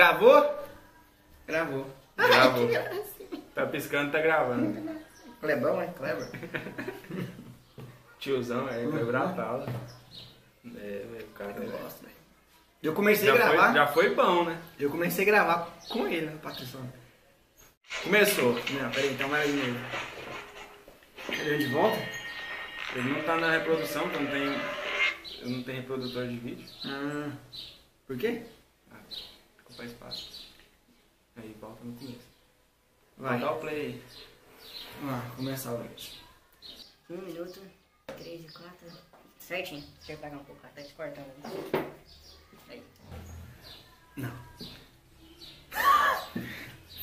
Gravou? Gravou. Gravou. Tá piscando, tá gravando. Clebão, é? Cleber. Tiozão, é, vai bratal. É, velho, o cara. Eu é- gosto, velho. Eu comecei Já a gravar. foi, já foi bom, né? Eu comecei a gravar com ele, né, Patrícia? Começou. Não, peraí, então vai aí mesmo. Ele de volta? Ele não tá na reprodução, porque não tem. Eu não tenho reprodutor de vídeo. Ah, por quê? Ocupar espaço. Aí volta no começo. Vai. Dá o play aí. Vamos lá, começar o vídeo. Um minuto, três e quatro. Certinho. Deixa eu pegar um pouco até te cortando. Aí. Não.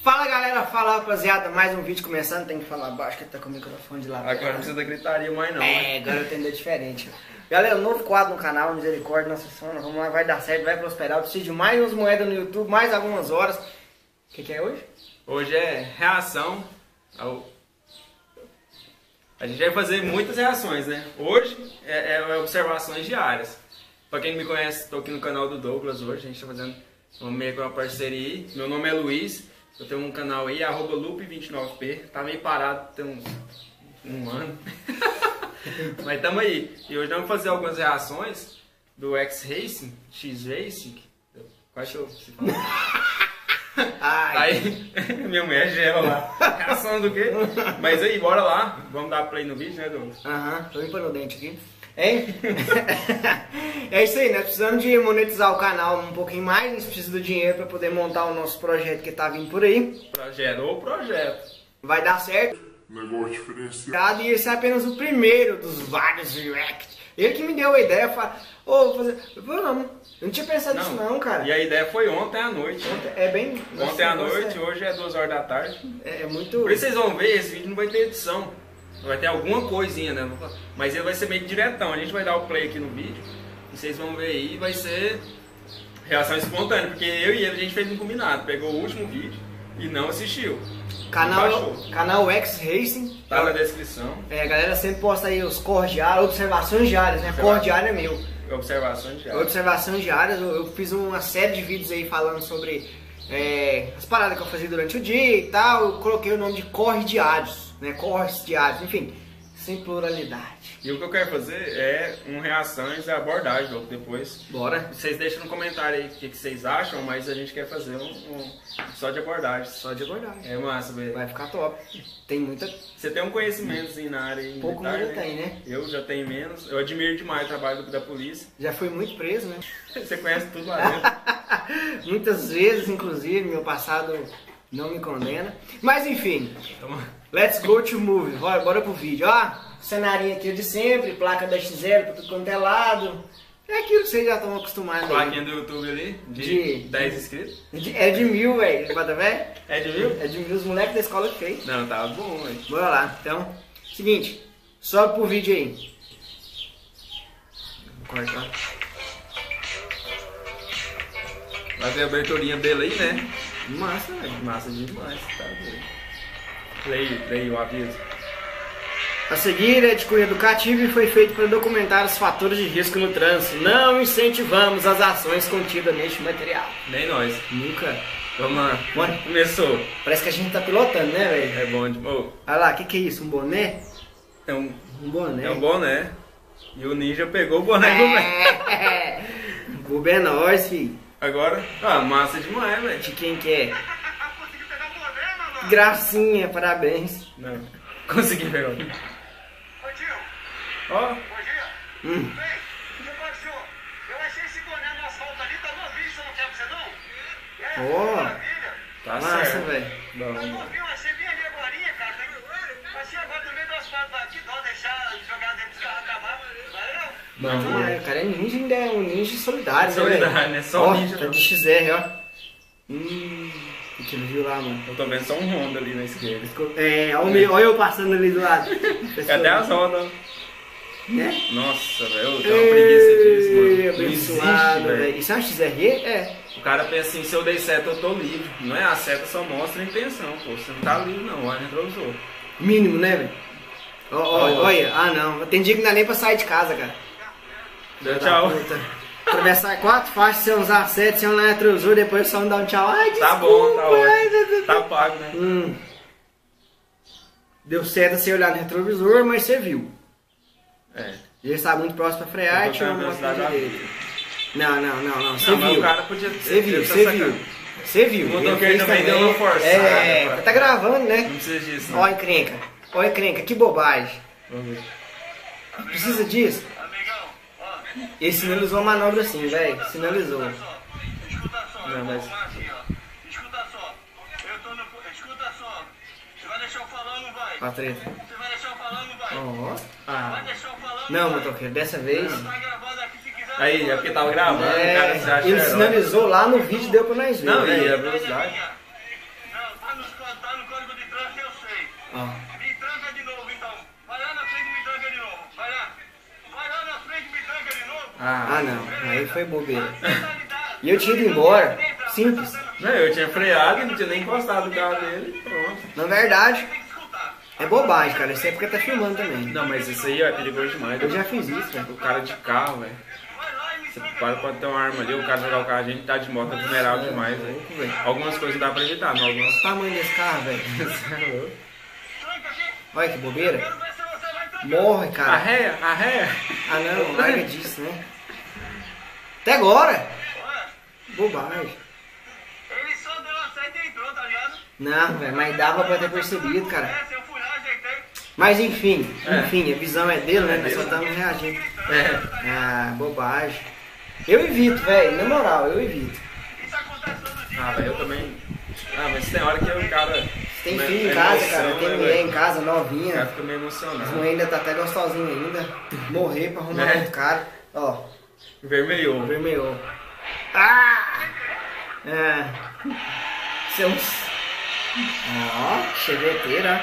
Fala galera, fala rapaziada, mais um vídeo começando, tem que falar baixo que tá com o microfone de lado. Agora não precisa da gritaria mais não. né? É, agora eu entender diferente. Galera, novo quadro no canal, Misericórdia, Nossa Senhora, vamos lá, vai dar certo, vai prosperar. Eu preciso de mais umas moedas no YouTube, mais algumas horas. O que, que é hoje? Hoje é reação ao. A gente vai fazer muitas reações, né? Hoje é, é observações diárias. Pra quem me conhece, estou aqui no canal do Douglas hoje, a gente tá fazendo uma meio que uma parceria. Meu nome é Luiz, eu tenho um canal aí, arroba loop29p, tá meio parado, tem um ano. Mas tamo aí. E hoje nós vamos fazer algumas reações do X Racing, X Racing. Quase eu se fala. Aí, minha mulher gela lá. Reação do quê? Mas aí, bora lá. Vamos dar play no vídeo, né, Douglas? aham, tô limpando o dente aqui. Hein? é isso aí, né? Precisamos de monetizar o canal um pouquinho mais, a gente precisa do dinheiro pra poder montar o nosso projeto que tá vindo por aí. Projeto ou projeto. Vai dar certo. Negócio diferenciado. E esse é apenas o primeiro dos vários react. Ele que me deu a ideia, fala, ô, vou fazer. Eu falei, vamos. Eu não tinha pensado nisso não, cara. E a ideia foi ontem à noite. É bem. Ontem à noite, hoje é duas horas da tarde. É, é muito. Por isso vocês vão ver, esse vídeo não vai ter edição. Vai ter alguma coisinha, né? Mas ele vai ser meio que diretão. A gente vai dar o play aqui no vídeo. E vocês vão ver aí, vai ser reação espontânea. Porque eu e ele a gente fez um combinado. Pegou o último vídeo e não assistiu. Canal, canal X Racing. Tá na descrição. É, a galera sempre posta aí os cor diários, observações diárias, né? Cor diário é meu. Observações já. Observações diárias, eu, eu fiz uma série de vídeos aí falando sobre é, as paradas que eu fazia durante o dia e tal. Eu coloquei o nome de corre diários, né? Corres diários, enfim, sem pluralidade. E o que eu quero fazer é um reações e abordagem logo depois. Bora? Vocês deixam no comentário aí o que, que vocês acham, mas a gente quer fazer um, um só de abordagem. Só de abordagem. É massa, velho. Vai ficar top. Tem muita. Você tem um conhecimento assim, na área Pouco militar, ainda tem, né? Eu já tenho menos. Eu admiro demais o trabalho do- da polícia. Já fui muito preso, né? Você conhece tudo lá dentro. Muitas vezes, inclusive, meu passado não me condena. Mas enfim, Então, let's go to movie. Bora, bora pro vídeo. Ó, cenarinho aqui de sempre, placa da X0 pra tudo quanto é lado. É aquilo que vocês já estão acostumados. plaquinha do YouTube ali, de, De- 10 inscritos. De- É de mil, velho. É de mil? É de mil os moleques da escola que fez. Não, tá bom, velho. Bora lá. Então, seguinte, sobe pro vídeo aí. Vou cortar. Vai ver a aberturinha dele aí, né? Massa, velho. Massa demais, tá doido. Play, play o aviso. A seguir é de cunho educativo e foi feito para documentar os fatores de risco no trânsito. Não incentivamos as ações contidas neste material. Nem nós. Nunca. Vamos lá. Bora. Começou. Parece que a gente tá pilotando, né, velho? É bom de boa. Olha lá, o que, que é isso? Um boné? É um, Um boné. é um boné. E o ninja pegou o boné do velho. É. Bobo é nós, filho. Agora, ah, massa demais, velho. De quem que é? Gracinha, parabéns. Não. Consegui pegar. Ô tio, Ó, bom dia. Hum. Bem, meu senhor, eu achei esse boné no asfalto ali, tá novinho, você não quer pra você não? É, Ó. maravilha. tá Massa, certo. velho. Tá Bom. novinho, achei bem ali agorinha, cara. Achei agora no meio do asfalto aqui, dó deixar jogar dentro dos carros acabar. Valeu? Bom, Ah, o cara é ninja, ainda é um ninja solidário, né? Solidário, né? Só ó, ninja, Tá não. de XR, ó. Hum, o que ele viu lá, mano? Eu tô vendo só um Honda ali na esquerda. É, olha, olha eu passando ali do lado. Cadê as rodas? Né? Nossa, velho, eu tenho uma preguiça disso, mano. Ei, Não abençoado, existe, velho. Isso é uma XRE? É. O cara pensa assim, se eu dei seta, eu tô livre. Não é a seta, só mostra a intenção, pô. Você não tá livre não, olha, entrou os outros. Mínimo, né, velho? Olha, ah não, tem dia que não dá nem pra sair de casa, cara. Da tchau. Atravessar quatro faixas, você usar sete, você não retrosor, depois só não dá um tchau. Ai, desculpa. Tá bom, tá ótimo. Tá pago, né? Hum. Deu certo você olhar no retrovisor, mas você viu. É. Ele estava muito próximo pra frear e tô tirou com a uma velocidade direita. Não, não, não, não. Você viu. o cara podia ter- Você viu, você viu. Você viu. O motoqueiro também deu uma forçada É, pra- tá gravando, né? Não precisa disso, Ó, não. a encrenca. Ó, encrenca, que bobagem. Vamos ver. Precisa disso? Ele sinalizou a manobra assim, velho. Sinalizou. só. Escuta só, Não, eu mas-. Escuta só. Eu tô no. Escuta só. Você vai deixar eu não vai? Ó a treta. Você vai deixar eu falar ou não vai? Ó. Ah. Vai deixar eu falar ou Não, motoqueiro, dessa vez. Tá. Aí, é porque tava gravando, o É, cara se acha ele herói. sinalizou lá no vídeo, deu pra nós ver. Não, né? e a velocidade. Não, tá no, tá no código de trânsito, eu sei. Ó. novo. Ah, não. Aí foi bobeira. E eu tinha ido embora. Simples. Não, eu tinha freado e não tinha nem encostado o carro dele. Pronto. Na verdade, é bobagem, cara. Isso é porque tá filmando também. Não, mas isso aí ó, é perigoso demais. Eu já fiz isso, velho. O cara de carro, velho. Você para, pode ter uma arma ali, o cara jogar o carro, a gente tá de moto é vulnerável demais, velho. Algumas coisas dá pra evitar, mas algumas. O tamanho desse carro, velho. Aqui. Olha que bobeira. Morre, cara. Arreia, arreia. Ah, não. Larga disso, né? Até agora. Bobagem. ele só deu uma saída e entrou, tá ligado? Não, velho. Mas dava pra ter percebido, cara. Mas enfim. É. Enfim, a visão é dele, né? É Nós só estamos reagindo. É. Ah, bobagem. Eu evito, velho. Na moral, eu evito. Isso acontece todo dia. Ah, velho, eu também. Ah, mas tem hora que o cara. Tem né, filho em é casa, emoção, cara. Tem né, mulher em casa, O cara novinha. fica meio emocionado. mulheres ainda tá até gostosinha ainda. Morrer pra arrumar É. outro cara. Ó, Vermelhou. vermelhou. Ah! É. Seus. Ó, cheveteira.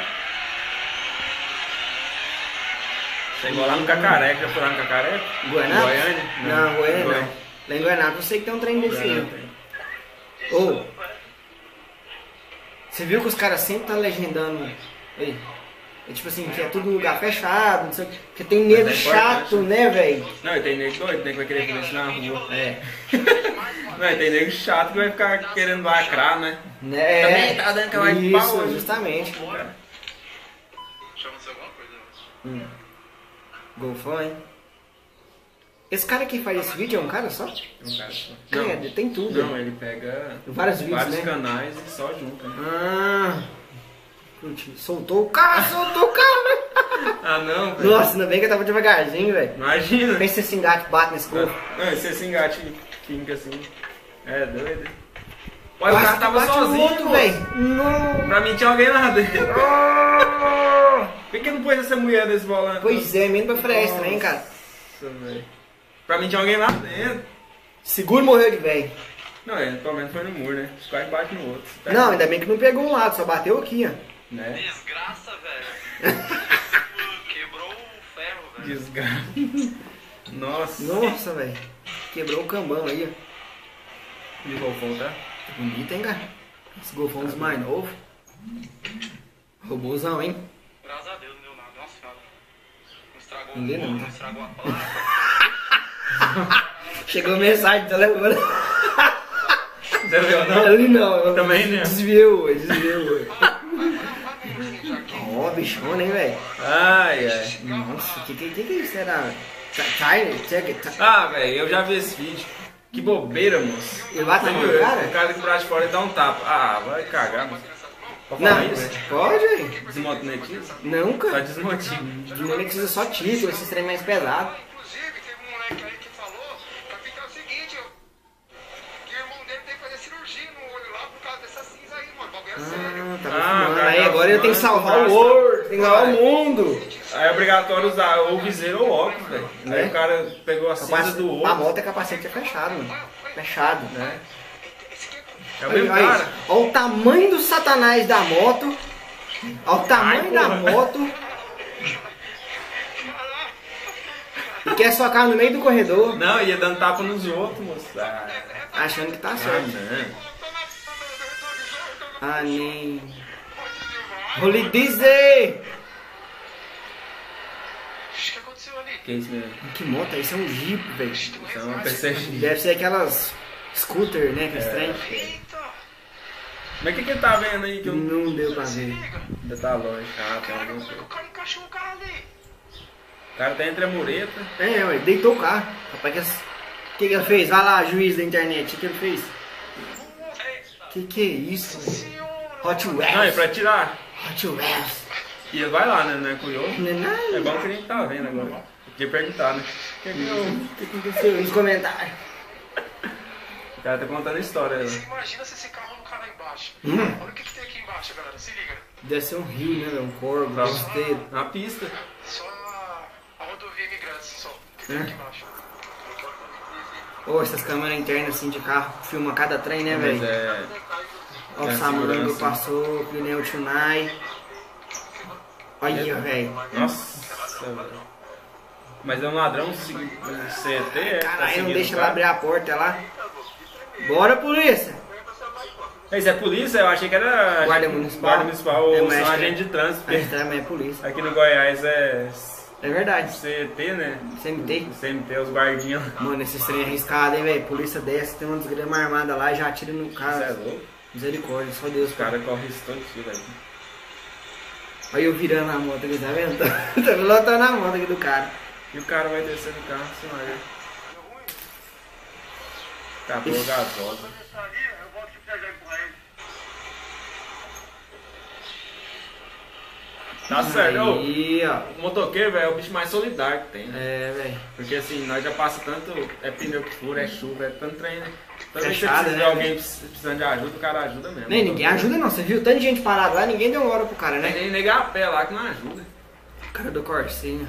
Chegou lá no Cacareca, já foi lá no Cacareca? Goiânia? Goiânia? Não, Goiânia não. Lá em Goiânia eu sei que tem um trem desse aí. Ô, você viu que os caras sempre tá legendando. Ei, é tipo assim, que é tudo lugar fechado, não sei o que. Porque tem nego é chato, né, velho? Não, e tem nego doido, nego que vai querer fazer isso na rua. É. Não, e tem nego chato que vai ficar querendo lacrar, né? Né? Também tá dando cavalo de Isso, pau hoje. justamente. Chama-se alguma coisa. Hum. Golfão, hein? Esse cara que faz esse vídeo é um cara só? É um cara só. Credo, tem tudo. Não, ele pega Vários vídeos, vários né? canais e só junta. né? Ah, soltou o carro, soltou o carro. Ah, não, velho. Nossa, ainda bem que eu tava devagarzinho, velho. Imagina. Pensa esse engate bate nesse corpo. Não, esse esse engate finca assim. É doido. Olha, o cara tava sozinho, outro, velho. Não. Pra mim tinha alguém lá dentro. Por que não pôs essa mulher desse volante? Pois é, mesmo pra frear esse trem, cara. Nossa, velho. Pra mim tinha alguém lá dentro. Seguro morreu de velho. Não, ele pelo menos foi no muro, né? Os quase bate no outro. Tá? Não, ainda bem que não pegou um lado, só bateu aqui, ó. Né? Desgraça, velho. Quebrou o ferro, velho. Desgraça. Nossa. Nossa, velho. Quebrou o cambão aí, ó. E o golfão, tá? Tá bonito, hein, cara? Esse golfão dos mais novos. Robôzão, hein? Graças a Deus, não deu nada. Nossa senhora. Não estragou o não, tá? não estragou a placa. Chegou mensagem do telefone. Você viu, não? Não. eu Também não. Desviou, desviou. Ó, bichona, hein, velho? Ai, ai. Nossa, que que, que que isso era? Tiny, check it. Ah, velho, eu já vi esse vídeo. Que bobeira, moço. Ele bate viu? cara? O cara braço de fora e dá um tapa. Ah, vai cagar, moço. Pode Não, isso? pode, velho. Desmonetiza? Não, Só cara. desmotiva. De maneira que precisa só título, esses trem mais pesado. Ah, tá Ah, tá, Aí agora eu tenho que salvar o world, tem que salvar o mundo. Aí é obrigatório usar ou viseiro ou óculos, velho. Aí É? o cara pegou a cinza do a olho, moto é capacete é fechado, mano. Fechado. né? Esse aqui é É o Aí, mesmo aí, cara. Olha o tamanho do satanás da moto. Olha o tamanho Ai, da porra. moto. E quer socar no meio do corredor, Não, ia dando tapa nos outros, moço. Ah, achando que tá ah, certo. não. Ah, nem. Holy dizer! O que aconteceu ali? Que isso mesmo? Que moto? é? Isso é um Jeep, velho. Isso é uma PCX. Deve ser aquelas scooter, né? Aqueles trem. Eita! Mas o que que ele tá vendo aí que eu Não deu pra ver. ainda tá longe? Ah, Cara, alguma o cara encaixou o carro ali. O cara tá entre a mureta. É, ué, deitou o carro. Rapaz, que as- o que, que ele fez? Vai lá, juiz da internet, o que, que ele fez? Que que é isso, velho? Hot Não, é Wheels. pra tirar. Hot Wheels. E vai lá, né? Não é curioso? Não é nada. É bom que a gente tá vendo agora. Podia perguntar, né? O que que aconteceu nos comentários? O cara tá contando a história. Você Né? imagina se esse carro não cai lá embaixo. Hum. Olha o que, que tem aqui embaixo, galera. Se liga. Deve ser um rio, né? Um corvo, um costeiro. Na pista. Só a, rodovia imigrantes, só. Que tem É. aqui embaixo? Ô, essas câmeras internas assim de carro filmam cada trem, né, velho? é. Ó, é o Samurango passou, pneu Tunai. Olha, velho. Nossa, velho. Mas é um ladrão CT, é? tá Caralho, não deixa o ela cara? abrir a porta lá. Bora, polícia! Mas é polícia? Eu achei que era. Guarda municipal. Guarda municipal É, ou mas que agente de trânsito. Gente também é polícia. Aqui no Goiás é É verdade. CT, né? CMT. CMT, os guardinhas. Mano, esses trem arriscados, hein, velho? Polícia desce, tem uma desgrama armada lá e já atira no Você é cara. louco? Misericórdia, só Deus, Os cara. caras correm isso todo velho. Olha eu virando a moto aqui, tá vendo? Tá pilotando a moto aqui do cara. E o cara vai descer no carro, assim, olha. Acabou a gasosa. Ali, eu volto se precisar empurrar ele. Tá certo. Ô, Aí, ó. o motoqueiro, velho, é o bicho mais solidário que tem, né? É, velho. Porque assim, nós já passa tanto, é pneu que fura, é chuva, é tanto trem, né? Você Fechado, precisa de né? alguém precisando de ajuda, o cara ajuda mesmo. Nem ninguém ajuda não, você viu? Tanta gente parada lá, ninguém deu hora pro cara, né? nem negar a pé lá que não ajuda. O cara do Corsinha.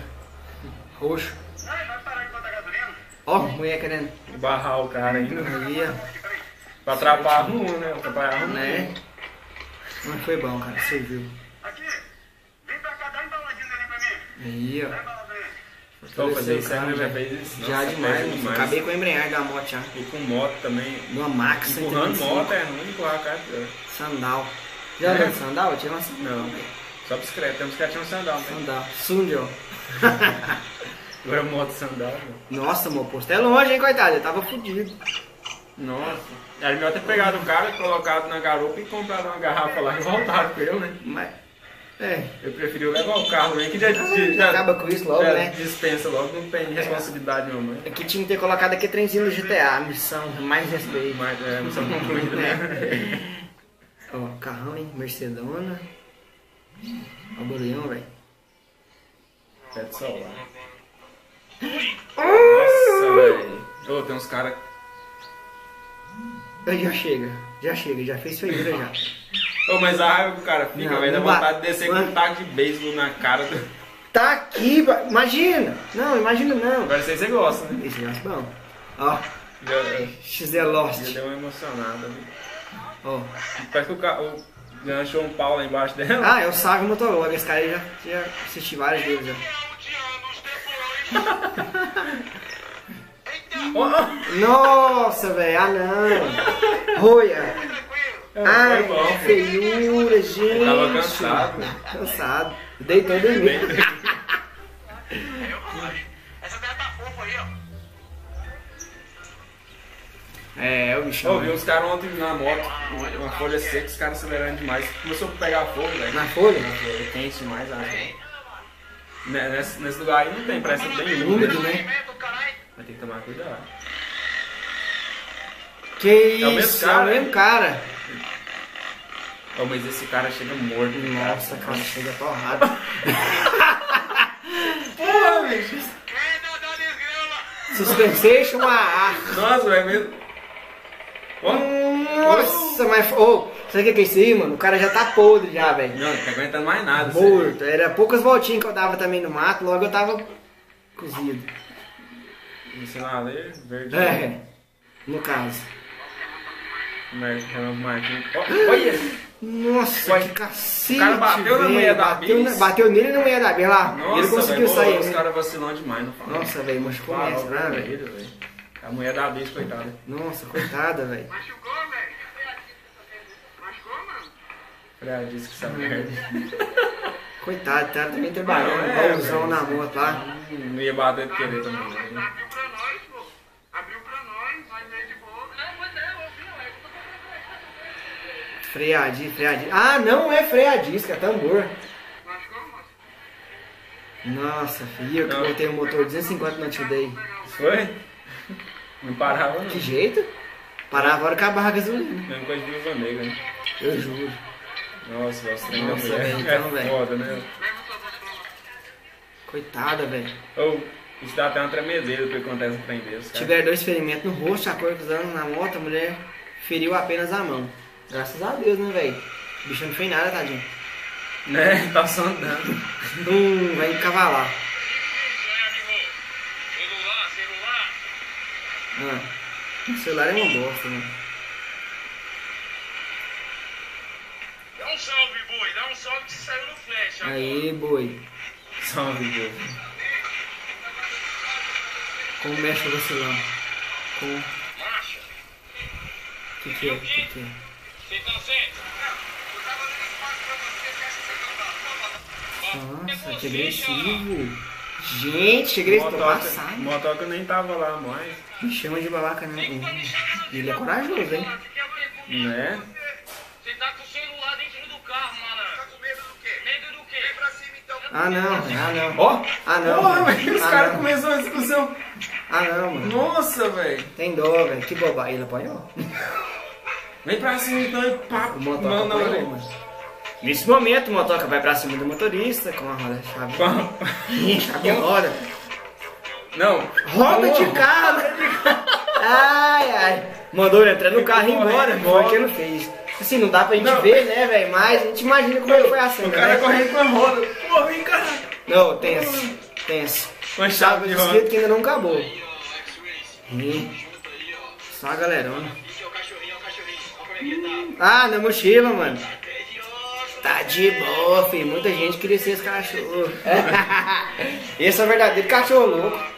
Roxo. Ai, vai parar de botar gasolina? Ó, mulher querendo. Barrar o cara ainda. Aí, ó. Pra atrapalhar rumo, né? Atrapalhar rumo. Né? Mas foi bom, cara. Serviu. Aqui, vem pra cá, dá uma embaladinha ali pra mim. Aí, ó. uma. Tô fazer isso aí? Já fez isso. Já Nossa, demais, moço. Acabei com a embreagem da moto já. E com moto também. Numa Max Empurrando 125. moto é ruim, empurrar carro é pior. Sandal. Já É? sandal? Eu tirei uma sandal. Não, só bicicleta. Tem que tinham sandal, né? Sandal. Sundio. Agora moto sandal, né? Nossa, meu posto é longe, hein, coitado. Eu tava fudido. Nossa. Era melhor ter pegado o cara, colocado na garupa e comprado uma garrafa lá e voltado com ele, né? Mas. É. Eu preferi levar o carro aí que já, já, Acaba com isso logo, já né? dispensa logo, não tem responsabilidade nenhuma. né? Aqui tinha que ter colocado aqui trenzinho no GTA. Missão, mais respeito. Mas é, missão concluída, né? Ó, carrão, hein? Mercedona. Ó o velho. Pé de solar. Nossa, velho. Ô, tem uns caras. Já chega, já chega, já fez feiura já. Ô, mas a raiva que o cara fica, Não, velho, dá não vai. vontade de descer com um taco de beisebol na cara do. Tá aqui, imagina! Não, imagina não. Agora sei que você gosta, né? Esse negócio é bom. Ó, Já, XD Lost. já deu uma emocionada. né? Ó. Parece que o carro. Já achou um pau lá embaixo dela. Ah, é o Sávio Motorola. Esse cara já, já assisti vários deles já. Nossa, velho, ah não. Roia. Ai, Foi bom, que feiura, gente. Eu tava cansado. Cansado. Deitou dormindo. Essa terra tá fofa aí, ó. É, o bichão. Eu vi uns caras ontem na moto, uma folha seca, os caras acelerando demais. Começou a pegar fogo, velho. Na folha? Na folha, é quente demais, acho. Né, Nesse, nesse lugar aí não tem, parece bem úmido. Úmido, né? Mas tem que tomar cuidado. Que É o mesmo isso, é cara, o mesmo né? cara. Oh, mas esse cara chega morto. Nossa, cara, chega torrado. Porra, bicho. Suspensation AA. Nossa, velho, mesmo. Nossa, mas. Ô, sabe o que que é isso aí, mano? O cara já tá podre já, velho. não, não tá aguentando mais nada. Morto. Era poucas voltinhas que eu dava também no mato, logo eu tava cozido. Ensinar a ler, verde. É, no caso. Mar- Renan Martins. Ó, Olha! Nossa, Ué, que cacete. o cara bateu na mulher da bateu, Bis? na- bateu nele e na mulher da Bis lá. Nossa, ele conseguiu velho, sair. Os né? caras vacilão demais, não fala. Nossa, velho, machucou mesmo, né, velho? A mulher da bicha, coitada. Nossa, coitada, velho. Machucou, velho. Machucou, mano? Falei, ah, disse que essa merda. Coitado, tá também trabalhando, Não, é, baúzão velho. na moto lá. Não ia bater de querer também. Né? pra nós, pô. Abriu pra nós, nós meio de boa. Não, mas é, eu vi, ué. Freadinho, freadinho. Ah, não é freadisco, é tambor. Nossa, filho, eu que botei o motor 250 no Today. Foi? Não parava não. Que jeito? Parava a hora que acabava a gasolina. Mesma coisa de viúva negra, né? Eu juro. Nossa, os trem da Nossa, mulher. velho, é então, velho. foda, né? Coitada, velho. Ou, isso dá até uma tremedeira que acontece no trem desse, cara. Tiveram dois ferimentos no rosto, a cor usando na moto, a mulher feriu apenas a mão. Graças a Deus, né, velho? O bicho não fez nada, tadinho. Né? Tá só andando. Hum, vai encavalar. Celular, celular. Ah, o celular é uma bosta, né? Dá um salve, boi. Dá um salve que você saiu no flash. Aí, boi. Salve, Deus. Como mexe o vacilão? Com. O Marcha. que, que é? O que, que é? Você tá certo? Nossa, que agressivo. Gente, que agressivo. Motoca, motoca nem tava lá mais. Me chama de babaca, não. Hum, Ele é corajoso, hein? Né? Você tá com o celular dentro do carro, malandro. Tá com medo do quê? Medo do quê? Vem pra cima então. Ah, não. Ah, não. Ó! Ah, não. Porra, velho, os Ah, caras não. começaram a discussão. Ah, não, mano. Nossa, velho. Tem dó, velho. Que bobagem. Ele apanhou. Vem pra cima então e pá. O motoca Mão na orelha. mano. Nesse momento, o motoca vai pra cima do motorista com a roda chave. Pá. Chave roda. Não. Roda de carro! Ai, ai. Mandou ele entrar no carro e ir embora. Foi o que ele fez. Assim, não dá pra gente Não. ver, né, velho? Mas a gente imagina como é que foi a cena, O cara né? correndo com a roda. Pô, vem cá. Não, tenso. Tenso. Com a chave de roda. que ainda não acabou. Hum. Só a galerona. Ah, na mochila, mano. Tá de boa, filho. Muita gente queria ser esse cachorro. esse é o verdadeiro cachorro louco.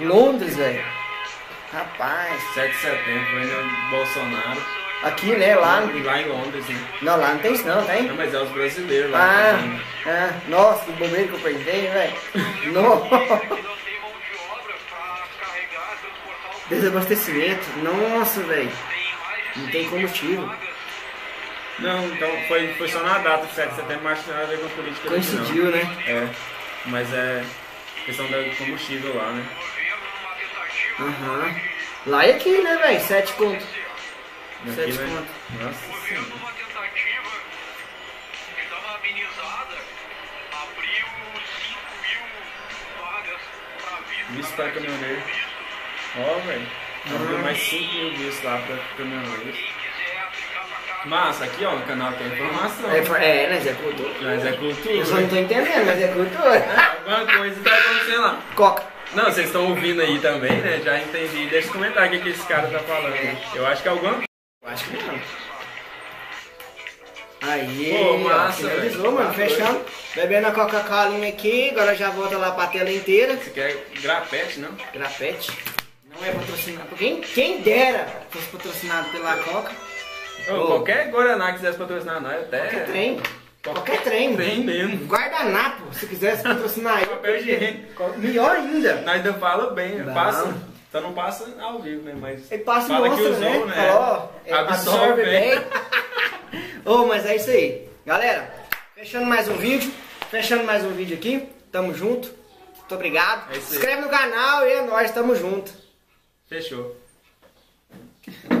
Londres, velho. Rapaz. 7 de setembro, ainda Bolsonaro. Aqui, né? Lá. Lá em Londres, né? Não, lá não tem isso não, tem? Não, mas é os brasileiros lá. Ah, ah, nossa, que bobeira que eu perdi, velho. Nossa. Desabastecimento. Nossa, velho. Não tem combustível. Não, então foi, foi só na data, 7 de setembro, mas não tem nada a ver com política. Coincidiu, né? É, mas é questão do combustível lá, né? governo numa tentativa Aham. Lá e aqui, né, velho? Sete conto. Aqui, Sete né? conto. Nossa governo senhora. numa tentativa de dar uma amenizada abriu 5 mil vagas pra visto Visto para caminhoneiro. Ó, velho. Abriu mais 5 mil vistos lá pra caminhoneiros. Massa, aqui ó, no canal tem informação. É, é, mas é cultura. Mas é cultura. Eu só não tô entendendo, mas é cultura. Alguma coisa tá acontecendo lá. Coca. Não, vocês estão ouvindo aí também, né? Já entendi. Deixa eu comentar o que, que esse cara tá falando. Eu acho que é alguma Eu acho que não. Aí, Pô, massa, ó, finalizou, mano. Fechamos. Bebendo a Coca-Cola aqui, agora já volta lá pra tela inteira. Você quer grapete, não? Grapete. Não é patrocinado. Quem, quem dera fosse patrocinado pela Coca. Ô, Ô. Qualquer Guaraná que quisesse patrocinar nós, até. Qualquer trem. Qualquer trem. Trem mesmo. Guardanapo, se quisesse patrocinar eu. Papel higiênico. Melhor ainda. Nós ainda fala bem, Não. passa. Só não passa ao vivo, né? Mas Ele passa fala mostra, que usou, né? né? Fala, ó, é, Absorve bem. Ô, mas é isso aí. Galera, fechando mais um vídeo. Fechando mais um vídeo aqui. Tamo junto. Muito obrigado. É Se inscreve no canal e é nóis, tamo junto. Fechou.